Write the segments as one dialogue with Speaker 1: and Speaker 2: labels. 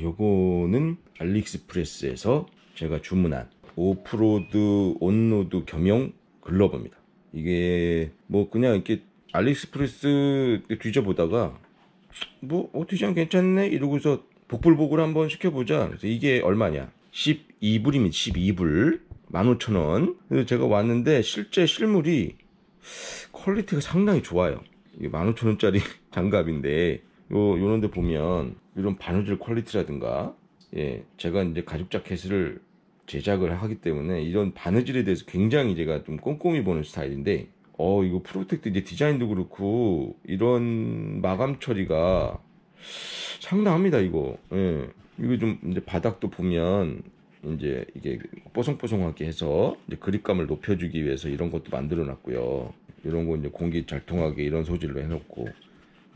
Speaker 1: 요거는 알리익스프레스에서 제가 주문한 off-road on-road 겸용 글러브입니다. 이게 뭐 그냥 이렇게 알리익스프레스 뒤져보다가 뭐 어, 디자인 괜찮네 이러고서 복불복을 한번 시켜보자. 그래서 이게 얼마냐? 12불이면 12불 15,000원. 그래서 제가 왔는데 실제 실물이 퀄리티가 상당히 좋아요. 이게 15,000원짜리 장갑인데 요 요런 데 보면 이런 바느질 퀄리티라든가 예, 제가 이제 가죽 자켓을 제작을 하기 때문에 이런 바느질에 대해서 굉장히 제가 좀 꼼꼼히 보는 스타일인데 어 이거 protect 이제 디자인도 그렇고 이런 마감 처리가 상당합니다 이거. 예. 이거 좀 이제 바닥도 보면 이제 이게 뽀송뽀송하게 해서 이제 그립감을 높여주기 위해서 이런 것도 만들어 놨고요. 이런 거 이제 공기 잘 통하게 이런 소재로 해놓고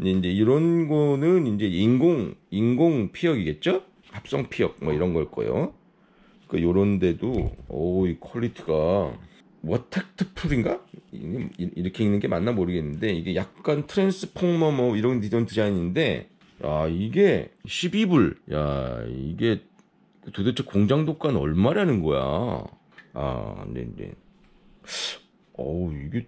Speaker 1: 이제 이런 거는 이제 인공 인공 피혁이겠죠? 합성 피혁 뭐 이런 걸 거예요. 그 요런 데도 오이 퀄리티가 워텍트 풀인가? 이렇게 읽는 게 맞나 모르겠는데 이게 약간 트랜스포머 뭐 이런 디자인 디자인인데 야 이게 12불. 야 이게 도대체 공장도가는 얼마라는 거야? 아 근데 이제 어우 이게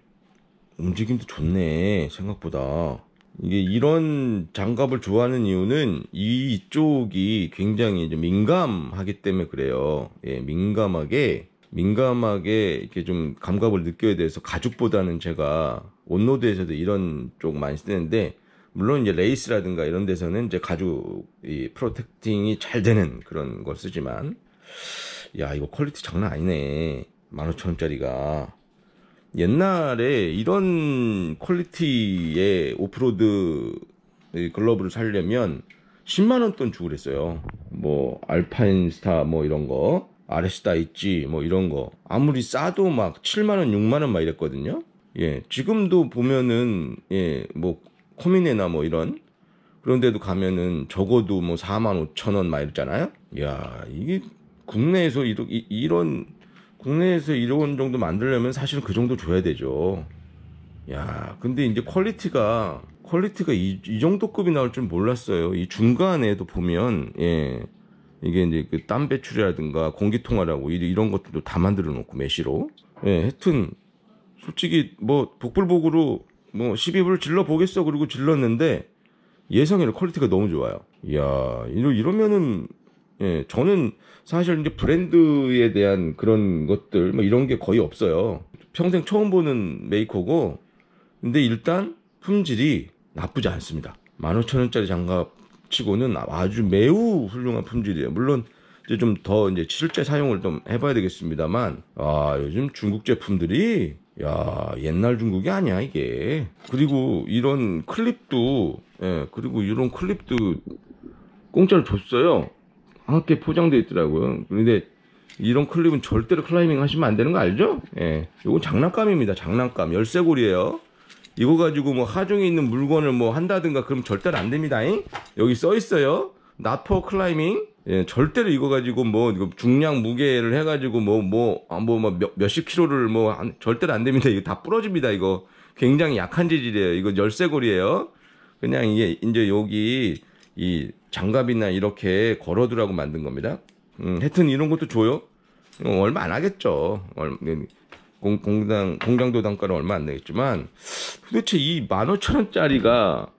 Speaker 1: 움직임도 좋네 생각보다 이게 이런 장갑을 좋아하는 이유는 이쪽이 굉장히 좀 민감하기 때문에 그래요. 예, 민감하게 민감하게 이렇게 좀 감각을 느껴야 돼서 가죽보다는 제가 온로드에서도 이런 쪽 많이 쓰는데 물론 이제 레이스라든가 이런 데서는 이제 가죽 이 프로텍팅이 잘 되는 그런 걸 쓰지만 야 이거 퀄리티 장난 아니네 15,000원짜리가 옛날에 이런 퀄리티의 오프로드 글러브를 살려면 10만 원 돈 주고 그랬어요. 뭐 알파인 스타 뭐 이런 거, RS타이치 뭐 이런 거 아무리 싸도 막 7만 원, 6만 원 막 이랬거든요. 예, 지금도 보면은 예, 뭐 코미네나 뭐 이런 그런 데도 가면은 적어도 뭐 4만 5천 원 막 이랬잖아요. 야, 이게 국내에서 이런 국내에서 이런 정도 만들려면 사실은 그 정도 줘야 되죠. 야, 근데 이제 퀄리티가 퀄리티가 이, 이 정도 급이 나올 줄 몰랐어요. 이 중간에도 보면 예. 이게 이제 그 땀 배출이라든가 공기 통하라고 이런 것들도 다 만들어 놓고 메시로. 예, 하여튼 솔직히 뭐 복불복으로 뭐 12불 질러 보겠어 그리고 질렀는데 예상외로 퀄리티가 너무 좋아요. 이야, 이러, 이러면은 예, 저는 사실 이제 브랜드에 대한 그런 것들 뭐 이런 게 거의 없어요. 평생 처음 보는 메이커고 근데 일단 품질이 나쁘지 않습니다. 15,000원짜리 장갑 치고는 아주 매우 훌륭한 품질이에요. 물론 이제 좀 더 이제 실제 사용을 좀 해봐야 되겠습니다만 아 요즘 중국 제품들이 야 옛날 중국이 아니야 이게 그리고 이런 클립도 예 그리고 이런 클립도 공짜로 줬어요 함께 포장되어 있더라고요. 그런데 이런 클립은 절대로 클라이밍 하시면 안 되는 거 알죠? 예. 이건 장난감입니다. 장난감. 열쇠고리예요. 이거 가지고 뭐 하중에 있는 물건을 뭐 한다든가 그럼 절대로 안 됩니다. 잉? 여기 써 있어요. Not for climbing. 예, 절대로 이거 가지고 뭐 중량 무게를 해 가지고 뭐 뭐 뭐뭐 몇십 킬로를 뭐 안, 절대로 안 됩니다. 이거 다 부러집니다. 이거 굉장히 약한 재질이에요. 이거 열쇠고리예요. 그냥 이게 이제 여기 이 장갑이나 이렇게 걸어두라고 만든 겁니다. 음, 하여튼 이런 것도 줘요. 어, 얼마 안 하겠죠. 얼마, 공, 공장, 공장도 단가는 얼마 안 되겠지만 도대체 이 15,000원짜리가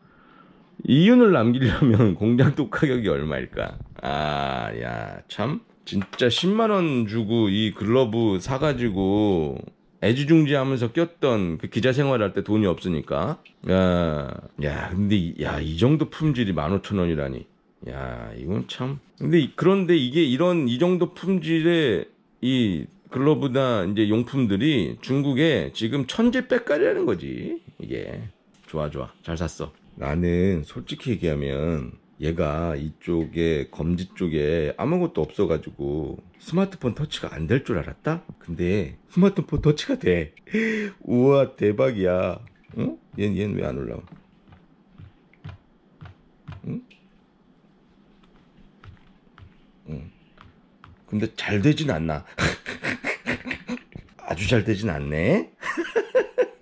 Speaker 1: 이윤을 남기려면 공장도 가격이 얼마일까? 아, 야, 참. 진짜 10만원 주고 이 글러브 사가지고 애지중지 하면서 꼈던 그 기자 생활할 때 돈이 없으니까. 야, 야, 근데, 야, 이 정도 품질이 15,000원이라니. 야, 이건 참. 근데 그런데 이게 이런 이 정도 품질의 이 글러브나 이제 용품들이 중국에 지금 천재백가리라는 거지. 이게. 좋아, 좋아. 잘 샀어. 나는 솔직히 얘기하면 얘가 이쪽에 검지 쪽에 아무것도 없어가지고 스마트폰 터치가 안 될 줄 알았다? 근데 스마트폰 터치가 돼. 우와 대박이야. 응? 얘, 얘는 왜 안 올라와? 응? 응. 근데 잘 되진 않나. 아주 잘 되진 않네.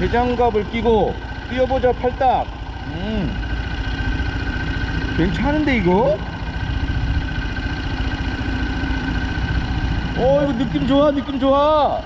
Speaker 1: 대장갑을 끼고 뛰어보자 팔딱
Speaker 2: 음.
Speaker 1: 괜찮은데 이거? 어 이거 느낌 좋아 느낌 좋아